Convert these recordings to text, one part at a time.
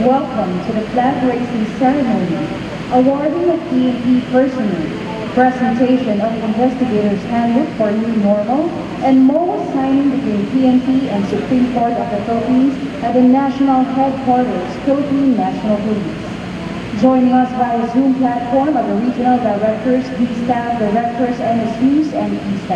Welcome to the flag raising ceremony, awarding of PNP personnel, presentation of Investigators Handbook for New Normal, and MOA signing between PNP and Supreme Court of the Philippines at the National Headquarters, Philippine National Police. Joining us via Zoom platform are the regional directors, key staff, directors, NSUs, and key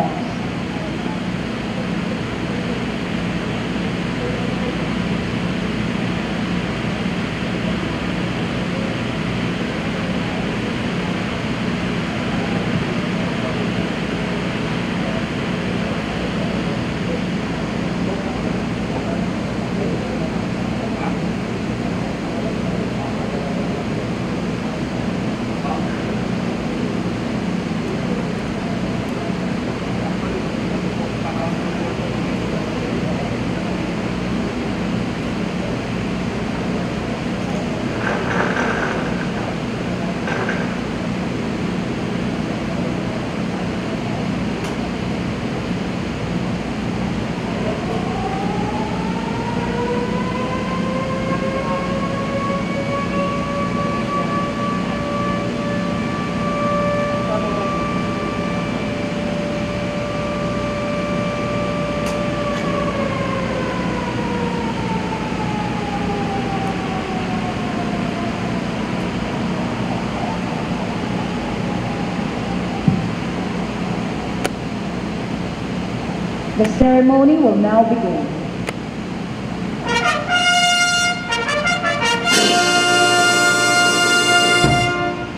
ceremony will now begin.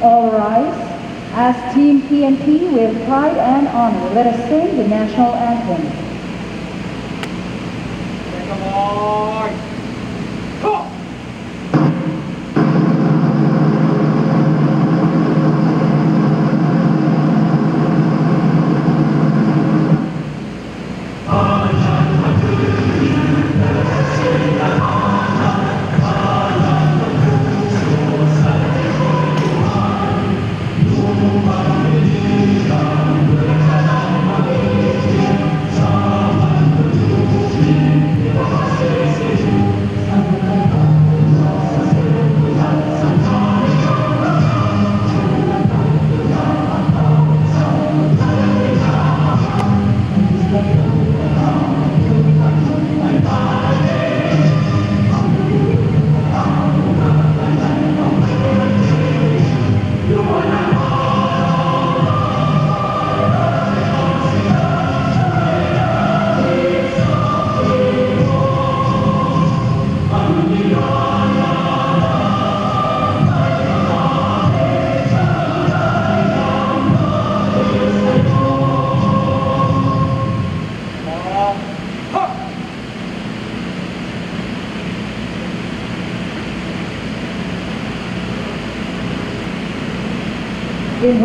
All rise. As Team PNP, with pride and honor, let us sing the national anthem.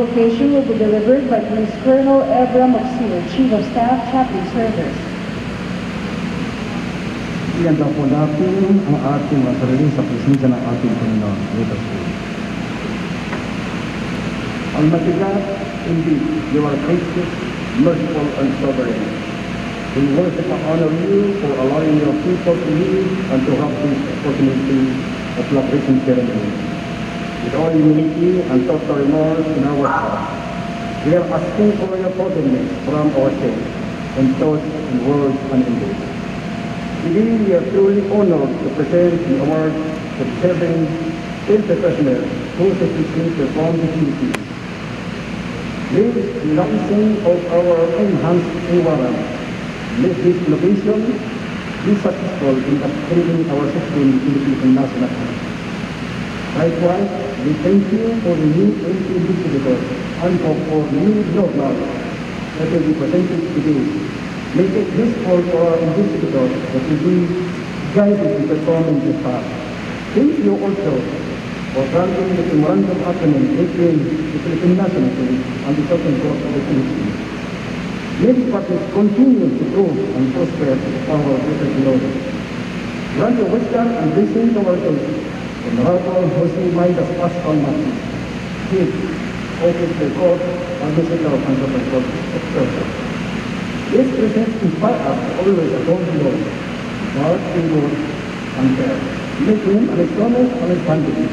Invocation will be delivered by Police Colonel Abram Oxir, Chief of Staff, Chaplain Service. Iganda po natin ang ating mga sarili sa presensya ng ating Panginoon. Let us pray. Almighty God, indeed, you are gracious, merciful, and sovereign. We worship and honor you for allowing your people to live and to have this opportunity of celebration ceremony. With all humility and total remorse in our hearts, we are asking for your forgiveness from our sins, in thoughts, in words, and in deeds. Today, we are truly honored to present the award to serving entrepreneurs who successfully perform the duties. This launching of our enhanced environment make this innovation be successful in upgrading our system in the national. Likewise, we thank you for the new entry distributors and for, for new job normal that will be presented today. Make it useful for our investigators that will be guided in performing this task. Thank you also for granting the memorandum agreement between the Philippine National Police and the Southern Court of the Philippines. The parties continue to grow and prosper our greater glory. Grant your wisdom and blessing to our children. Honorable Jose Midas the Court of. This present inspire us always upon the Lord, God, and fair. making an economic and a.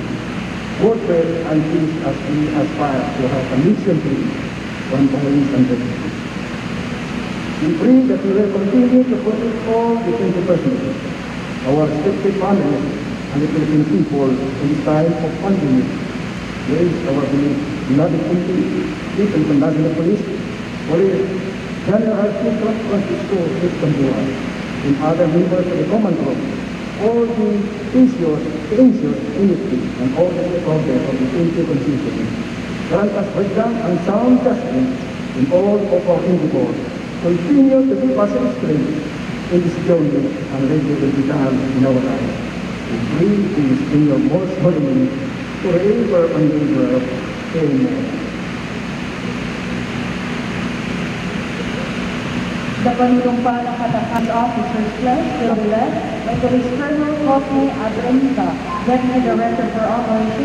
Warfare and peace as we aspire to have a mission free from violence and death. We pray that we will continue to protect all the persons, our respective families, and the Philippine people in time of pandemic. Raise our beloved country, people from National Police, Police, General Chief Francisco H. Gamboa, and other members of the Command Group, all the issues, the issues, industry, and all the stakeholders of the Philippine Constitution. Grant us wisdom and sound judgment in all of our endeavors. Continue to give us strength in this journey and let it be done in our lives. Pray this in your most holy forever and ever. Amen. The panunumpa ng Katakan Officers Club Colonel Deputy Director for Operations,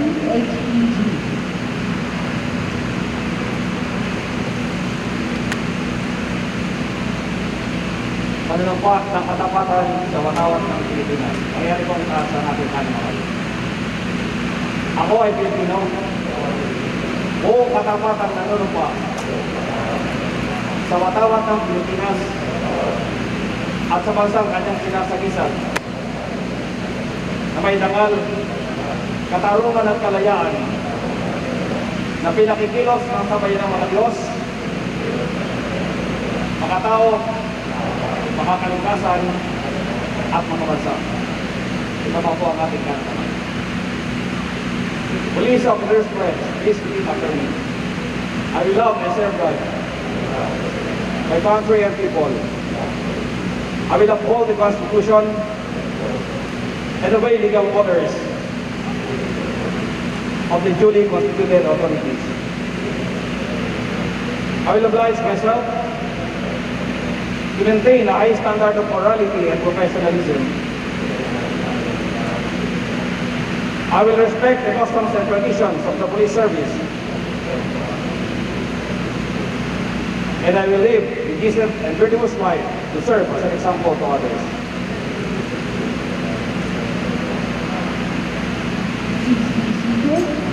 Panunumpa ng katapatan sa watawat ng Pilipinas. Mangyari itaas ang ating kanimawan. Ako ay Pilipino. Buong katapatan ng nanunumpa sa watawat ng Pilipinas at sa bansang kanyang sinasagisan na may dangal, katarungan at kalayaan na pinakikilos ng sabayan ng mga Diyos, makatao, makakalungkasan at makabansa. Ito pa po ang ating kanataman. Police officers friends, please repeat after me. I love and serve God, my country and people. I will uphold the Constitution and obey legal orders of the duly constituted authorities. I will oblige myself to maintain a high standard of morality and professionalism. I will respect the customs and traditions of the police service. And I will live a decent and virtuous life to serve as an example to others. Please be seated.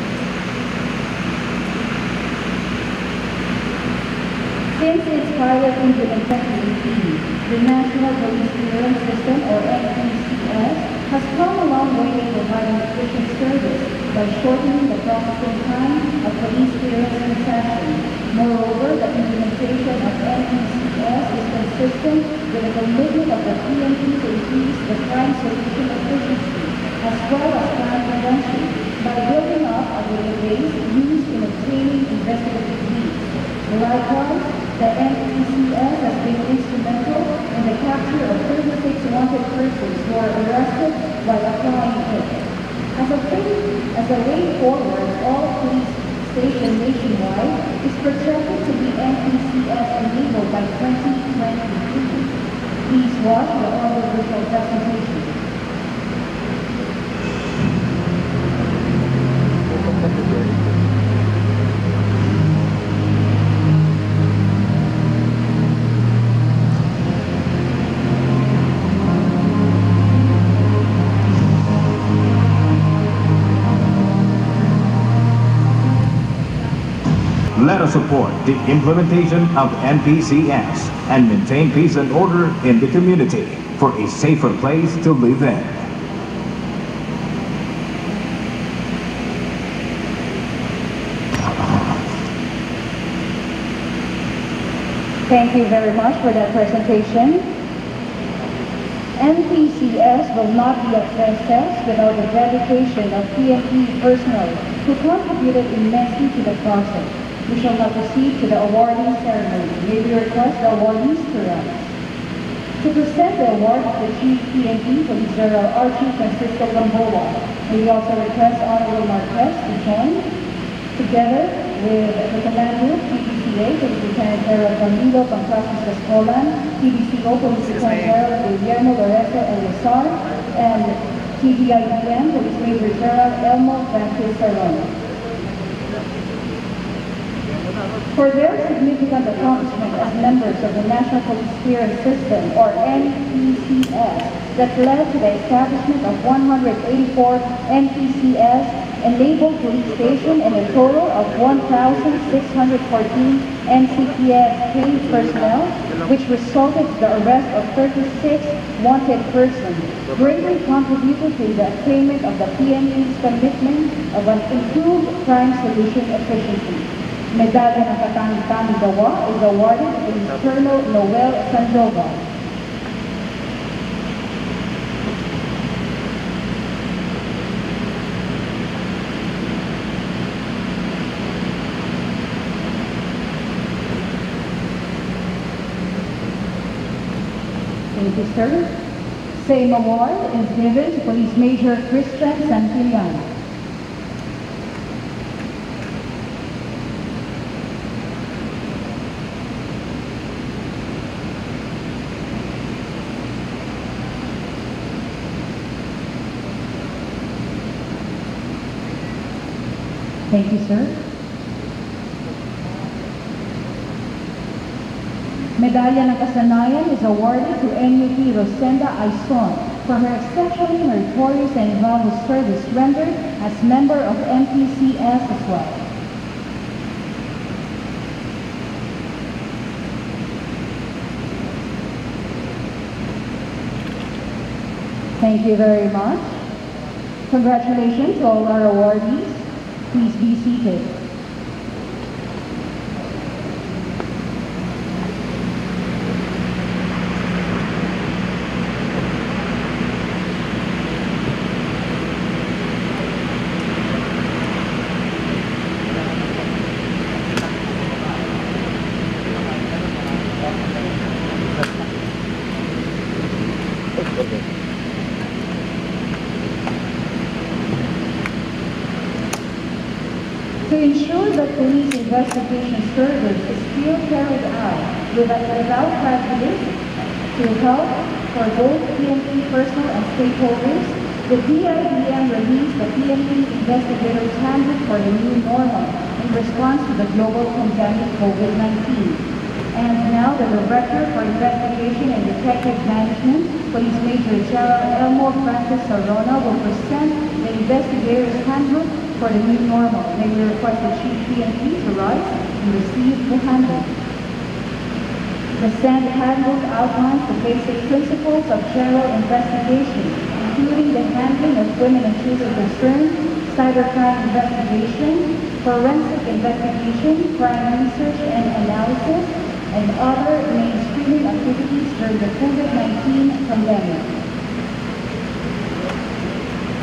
Its pilot implementation in 2018, the National Police Clearance System, or NPCS, has come a long way in providing efficient service by shortening the processing time of police clearance transactions. Moreover, the implementation of NPCS is consistent with the commitment of the PNP to increase the crime solution efficiency as well as crime prevention by building up a database used in obtaining investigative leads. Likewise, been instrumental in the capture of 36 wanted persons who are arrested while applying it. As a as a way forward, all police stations nationwide is projected to be NPCS enabled by 2023. Please watch the visual presentation. Us support the implementation of NPCS and maintain peace and order in the community for a safer place to live in. Thank you very much for that presentation. NPCS will not be a success without the dedication of PNP personnel who contributed immensely to the process. We shall now proceed to the awarding ceremony. May we request the awardees to rise. To present the award of the Chief PNP Police General Archie Francisco Gamboa, may we also request Honorable Marquez to join together with the Commander, TDCA, Police Lieutenant General Camilo Pancratius Cascolan, TDCO, Police Lieutenant General Guillermo Lorenzo Eleazar, and TVIPM, Police Major General Elmo Vázquez Serrano. For their significant accomplishment as members of the National Police Clearance System, or NPCS, that led to the establishment of 184 NPCS enabled police station and a total of 1,614 NPCS paid personnel, which resulted in the arrest of 36 wanted persons, greatly contributed to the attainment of the PNP's commitment of an improved crime solution efficiency. Medalya ng Katangi-tanging Gawa is awarded to Colonel Noel Sandoval. Thank you, sir. Same award is given to Police Major Christian Santillana. Thank you, sir. Medalya ng Kasanayan is awarded to NUP Rosenda Aison for her exceptionally meritorious and invaluable service rendered as member of NPCS as well. Thank you very much. Congratulations to all our awardees. Please be seated. To ensure that police investigation service is still out without, without prejudice to help for both PNP personnel and stakeholders, the DIDM released the PNP Investigators Handbook for the New Normal in response to the global pandemic COVID-19. And now the Director for Investigation and Detective Management, Police Major General Elmo Francis Sarona will present the Investigators Handbook for the new normal. May we request the Chief PNP to rise and receive the handbook. The said handbook outlines the basic principles of general investigation, including the handling of women and children concerned, cybercrime investigation, forensic investigation, crime research and analysis, and other mainstreaming activities during the COVID-19 pandemic.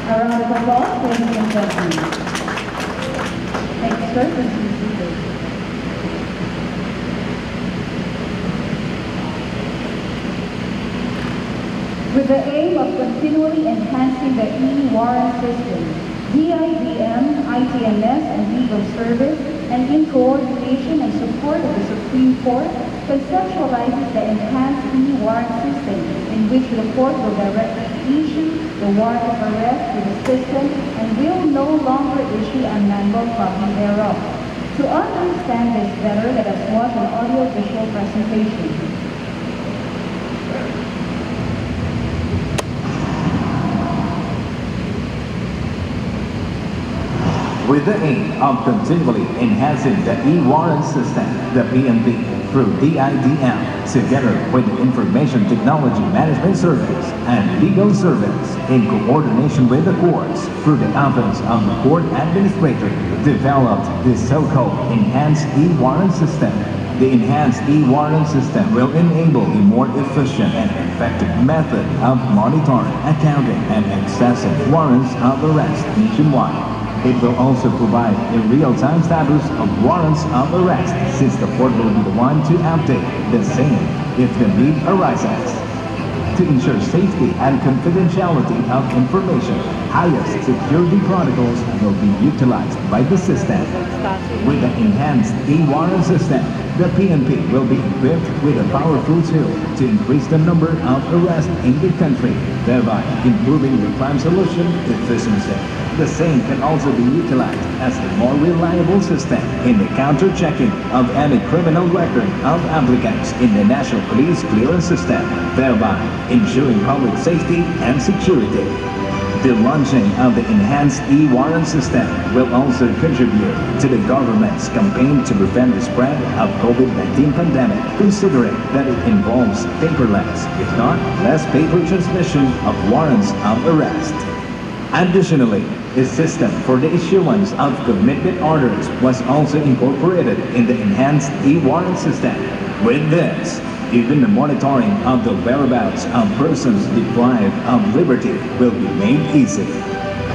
A round of applause, ladies and gentlemen. Thank you, sir. Please be seated. With the aim of continually enhancing the e-warrant system, DIDM, ITMS, and legal service, and in coordination and support of the Supreme Court, conceptualizes the enhanced e-warrant system in which the court will directly issue the warrant of arrest to the system and will no longer issue a manual copy thereof. To understand this better, let us watch an audio-visual presentation. With the aim of continually enhancing the e-warrant system, the PNP, through DIDM, together with the Information Technology Management Service and Legal Service, in coordination with the courts, through the Office of the Court Administrator, developed the so-called Enhanced E-Warrant System. The enhanced e-warrant system will enable a more efficient and effective method of monitoring, accounting, and accessing warrants of arrest nationwide. It will also provide a real-time status of warrants of arrest since the court will be the one to update the same if the need arises. To ensure safety and confidentiality of information, highest security protocols will be utilized by the system. With the enhanced e-warrant system, the PNP will be equipped with a powerful tool to increase the number of arrests in the country, thereby improving the crime solution efficiency. The same can also be utilized as a more reliable system in the counter-checking of any criminal record of applicants in the National Police Clearance System, thereby ensuring public safety and security. The launching of the enhanced e-warrant system will also contribute to the government's campaign to prevent the spread of COVID-19 pandemic, considering that it involves paperless, if not less paper transmission of warrants of arrest. Additionally, a system for the issuance of commitment orders was also incorporated in the enhanced e-warrant system. With this, even the monitoring of the whereabouts of persons deprived of liberty will be made easy.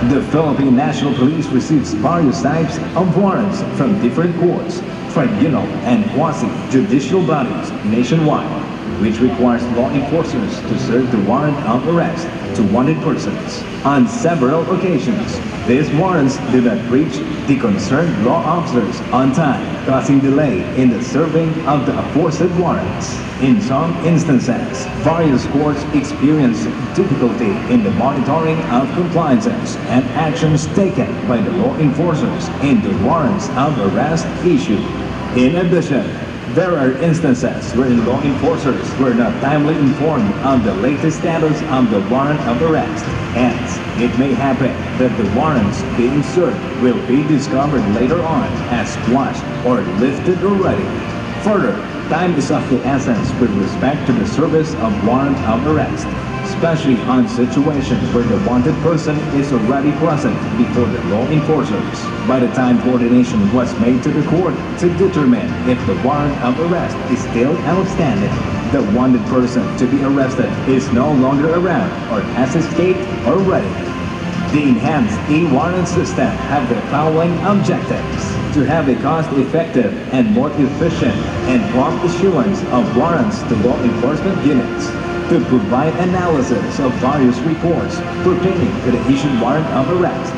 The Philippine National Police receives various types of warrants from different courts, tribunal, and quasi-judicial bodies nationwide, which requires law enforcers to serve the warrant of arrest to wanted persons. On several occasions, these warrants did not reach the concerned law officers on time, causing delay in the serving of the aforesaid warrants. In some instances, various courts experienced difficulty in the monitoring of compliances and actions taken by the law enforcers in the warrants of arrest issued. In addition, there are instances where law enforcers were not timely informed on the latest status of the warrant of arrest. Hence, it may happen that the warrants being served will be discovered later on as quashed or lifted already. Further, time is of the essence with respect to the service of warrant of arrest, especially on situations where the wanted person is already present before the law enforcers. By the time coordination was made to the court to determine if the warrant of arrest is still outstanding, the wanted person to be arrested is no longer around or has escaped already. The enhanced e-warrant system have the following objectives. To have a cost-effective and more efficient and prompt issuance of warrants to law enforcement units. To provide analysis of various reports pertaining to the issued warrant of arrest,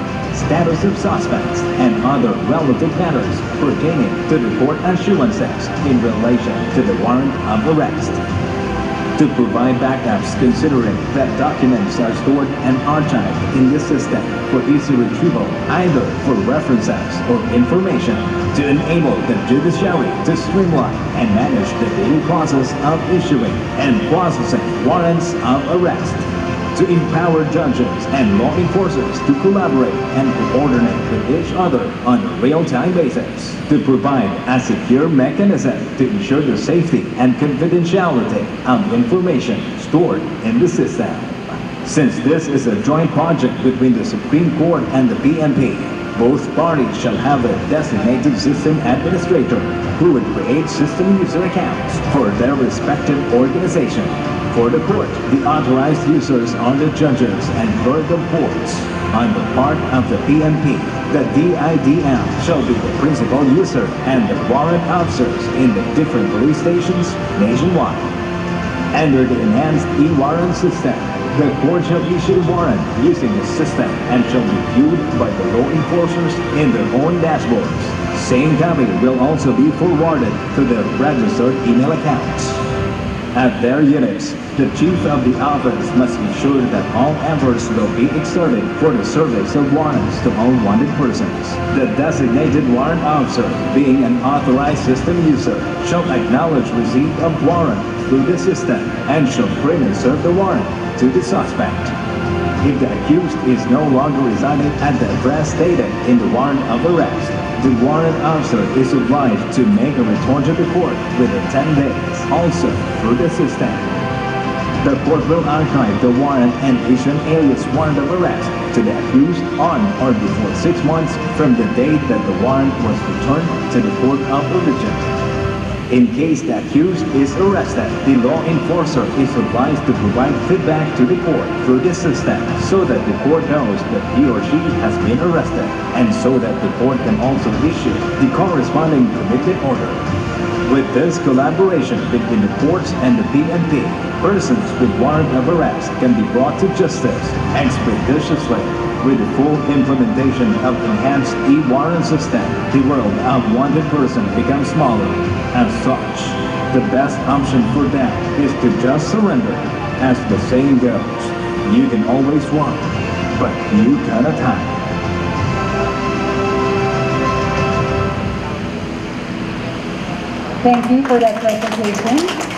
status of suspects, and other relevant matters pertaining to the court assurances in relation to the warrant of arrest. To provide backups considering that documents are stored and archived in the system for easy retrieval either for references or information to enable the judiciary to streamline and manage the daily process of issuing and processing warrants of arrest to empower judges and law enforcers to collaborate and coordinate with each other on a real-time basis, to provide a secure mechanism to ensure the safety and confidentiality of information stored in the system. Since this is a joint project between the Supreme Court and the PNP, both parties shall have a designated system administrator who would create system user accounts for their respective organization for the court, the authorized users are the judges and clerk of courts. On the part of the PNP, the DIDM shall be the principal user and the warrant officers in the different police stations nationwide. Under the enhanced e-warrant system, the court shall issue warrant using the system and shall be viewed by the law enforcers in their own dashboards. Same copy will also be forwarded to the registered email accounts. At their units, the chief of the office must ensure that all efforts will be exerted for the service of warrants to all wanted persons. The designated warrant officer, being an authorized system user, shall acknowledge receipt of warrant through the system and shall bring and serve the warrant to the suspect. If the accused is no longer residing at the address stated in the warrant of arrest, the warrant officer is obliged to make a return to the court within 10 days, also through the system. The court will archive the warrant and issue an alias warrant of arrest to the accused on or before six months from the date that the warrant was returned to the court of origin. In case the accused is arrested, the law enforcer is advised to provide feedback to the court through this system so that the court knows that he or she has been arrested and so that the court can also issue the corresponding commitment order. With this collaboration between the courts and the PNP, persons with warrant of arrest can be brought to justice expeditiously. With the full implementation of enhanced e-warrant system, the world of wanted person becomes smaller. As such, the best option for that is to just surrender. As the saying goes, you can always run, but you cannot hide. Thank you for that presentation.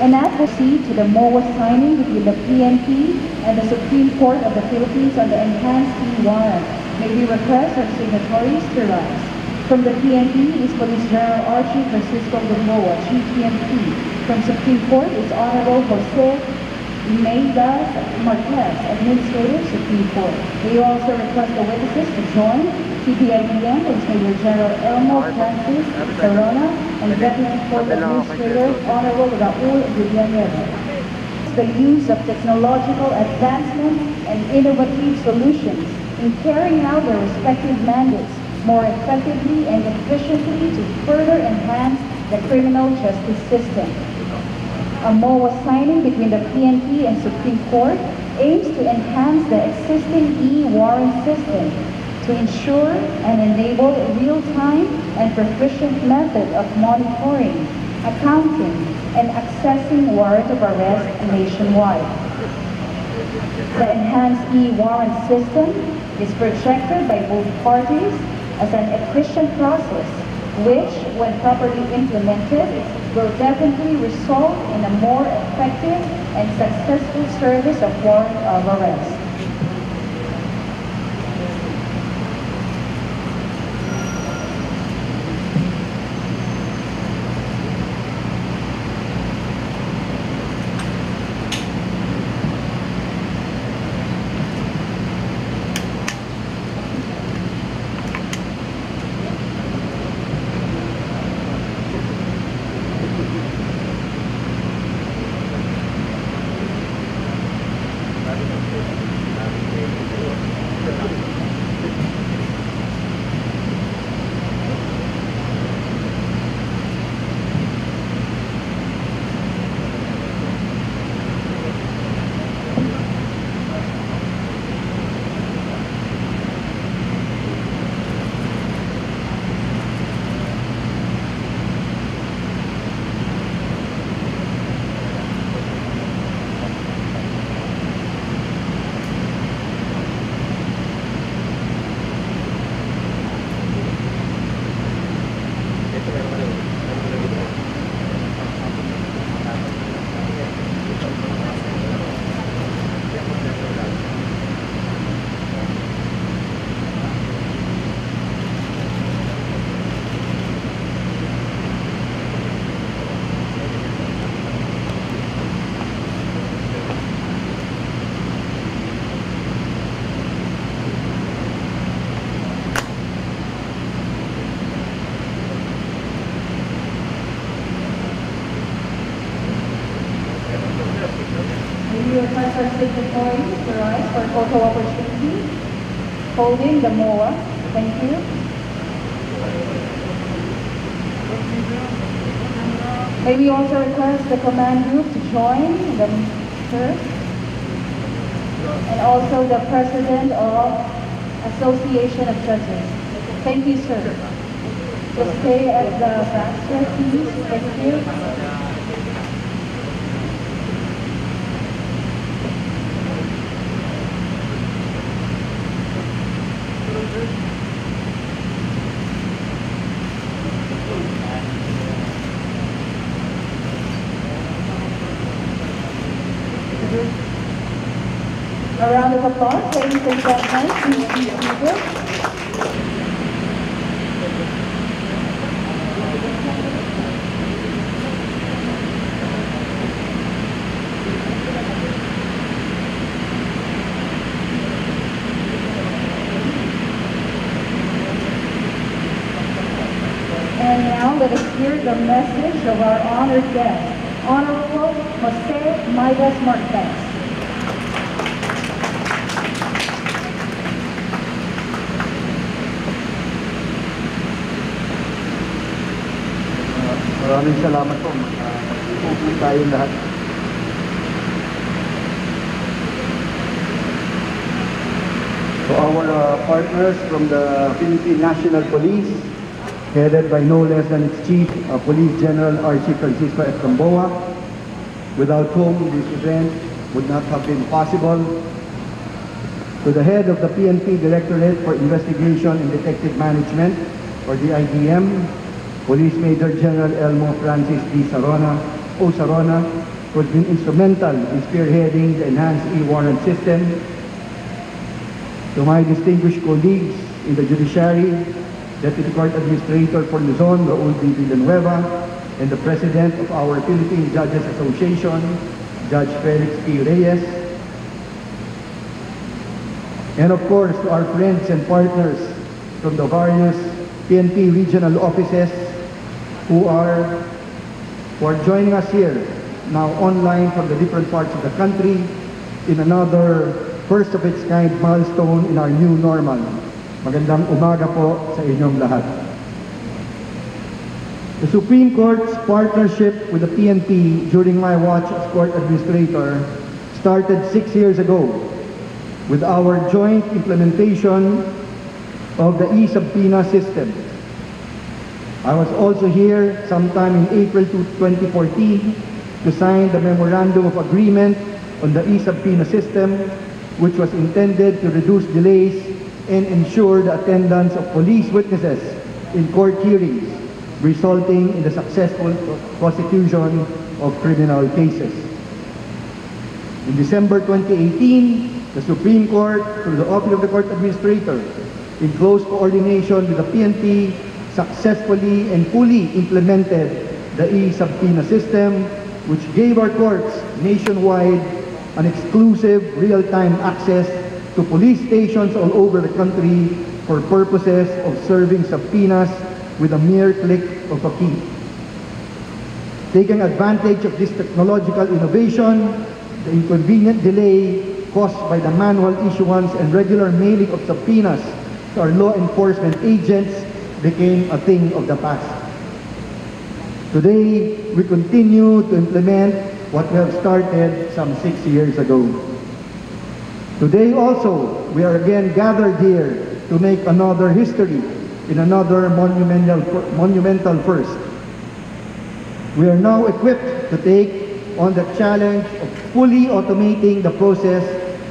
And proceed to the MOA signing between the PNP and the Supreme Court of the Philippines on the enhanced e-warrant. May we request our signatories to rise. From the PNP is Police General Archie Francisco de Gamboa, Chief PNP. From Supreme Court is Honorable Jose Midas Marquez, Administrator, Supreme Court. We also request the witnesses to join TDIDM Major General Elmo Francis Sarona and Deputy Court Administrator Honorable Raul Villanueva. The use of technological advancement and innovative solutions in carrying out their respective mandates more effectively and efficiently to further enhance the criminal justice system. A MOA signing between the PNP and Supreme Court aims to enhance the existing e-warrant system to ensure and enable real-time and proficient method of monitoring, accounting, and accessing warrant of arrest nationwide. The enhanced e-warrant system is projected by both parties as an efficient process which, when properly implemented, will definitely result in a more effective and successful service of warrant uh, of arrest. We request our signatories to rise for photo opportunity, holding the MOA. Thank you. May we also request the command group to join the sir, and also the president of Association of Judges. Thank you, sir. Just stay at the back, please. Thank you. A round of applause, ladies and gentlemen. And now let us hear the message of our honored guest, Honorable Jose Midas Marquez. Maraming salamat po. Tayong lahat. To our uh, partners from the Philippine National Police, headed by no less than its Chief uh, Police General Archie Francisco F. Gamboa, without whom this event would not have been possible. To the head of the PNP Directorate for Investigation and Detective Management, or the IDM, Police Major General Elmo Francis D. Sarona, O. Sarona, who has been instrumental in spearheading the enhanced e-warrant system. To my distinguished colleagues in the judiciary, Deputy Court Administrator for Luzon, Raul B. Villanueva, and the President of our Philippine Judges Association, Judge Felix P. Reyes, and of course, to our friends and partners from the various PNP regional offices who are, who are joining us here now online from the different parts of the country in another first of its kind milestone in our new normal. Magandang umaga po sa inyong lahat. The Supreme Court's partnership with the PNP during my watch as court administrator started six years ago with our joint implementation of the e-subpoena system. I was also here sometime in April 2014 to sign the Memorandum of Agreement on the e-subpoena system, which was intended to reduce delays and ensure the attendance of police witnesses in court hearings, resulting in the successful prosecution of criminal cases. In December 2018, the Supreme Court, through the Office of the Court Administrator, in close coordination with the PNP, successfully and fully implemented the e-subpoena system, which gave our courts nationwide an exclusive real-time access to police stations all over the country for purposes of serving subpoenas with a mere click of a key. Taking advantage of this technological innovation, the inconvenient delay caused by the manual issuance and regular mailing of subpoenas to our law enforcement agents became a thing of the past. Today, we continue to implement what we have started some six years ago. Today also, we are again gathered here to make another history in another monumental, monumental first. We are now equipped to take on the challenge of fully automating the process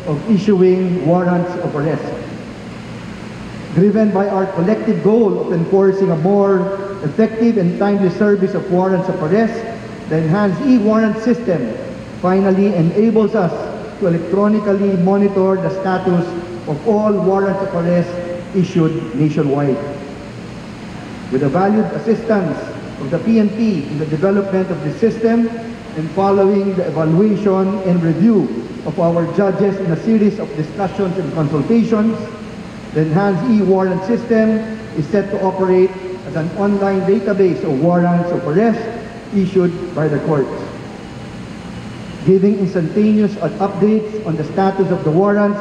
of issuing warrants of arrest. Driven by our collective goal of enforcing a more effective and timely service of warrants of arrest, the enhanced e-warrant system finally enables us to electronically monitor the status of all warrants of arrest issued nationwide. With the valued assistance of the PNP in the development of the system and following the evaluation and review of our judges in a series of discussions and consultations, the enhanced e-warrant system is set to operate as an online database of warrants of arrest issued by the courts. Giving instantaneous updates on the status of the warrants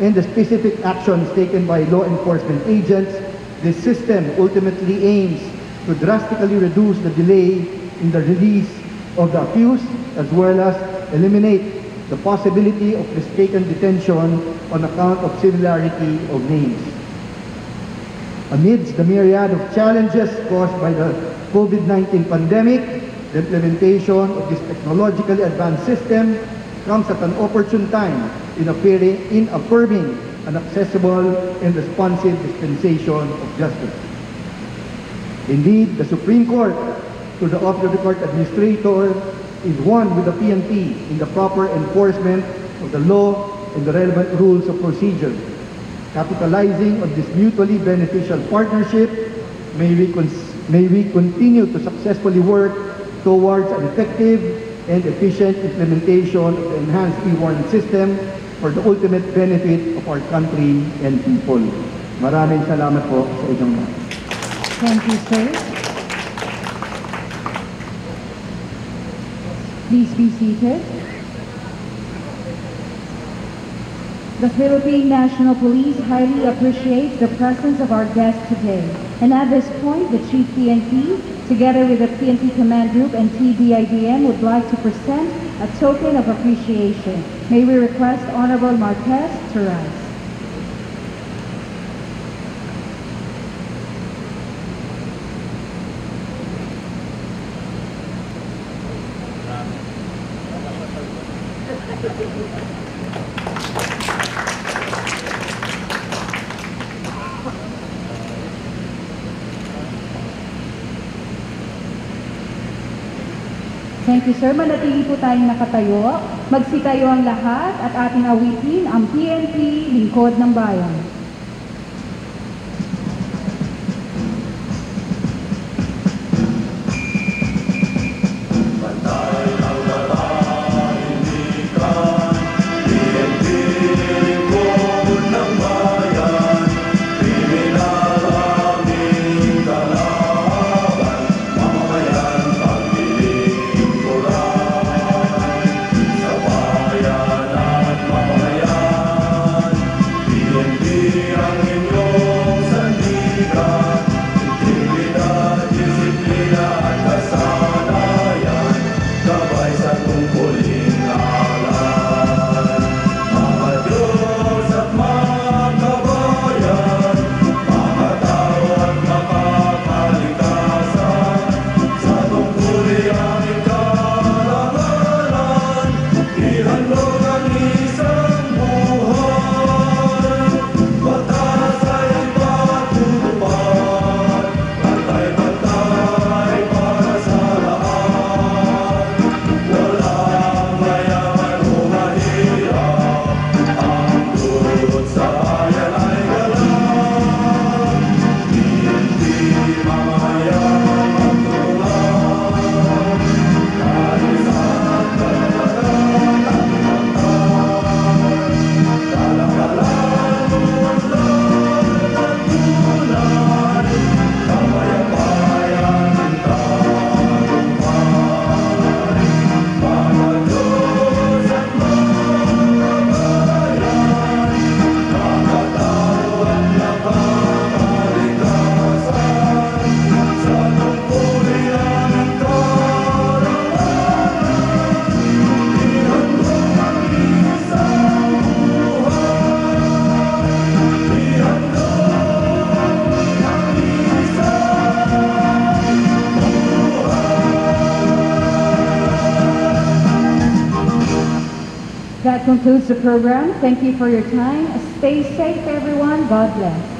and the specific actions taken by law enforcement agents, this system ultimately aims to drastically reduce the delay in the release of the accused as well as eliminate the possibility of mistaken detention on account of similarity of names. Amidst the myriad of challenges caused by the COVID-19 pandemic, the implementation of this technologically advanced system comes at an opportune time in, in affirming an accessible and responsive dispensation of justice. Indeed, the Supreme Court, through the Office of the Court Administrator, is one with the PNP in the proper enforcement of the law and the relevant rules of procedure. Capitalizing on this mutually beneficial partnership, may we, may we continue to successfully work towards an effective and efficient implementation of the enhanced e-warrant system for the ultimate benefit of our country and people. Maraming salamat po sa inyong. Thank you, sir. Please be seated. The Philippine National Police highly appreciates the presence of our guest today. And at this point, the Chief PNP, together with the PNP Command Group and TDIDM, would like to present a token of appreciation. May we request Honorable Marquez to rise. Sir, manatili po tayong nakatayo. Magsitayo ang lahat at ating awitin ang PNP Lingkod ng Bayan. concludes the program. Thank you for your time. Stay safe, everyone. God bless.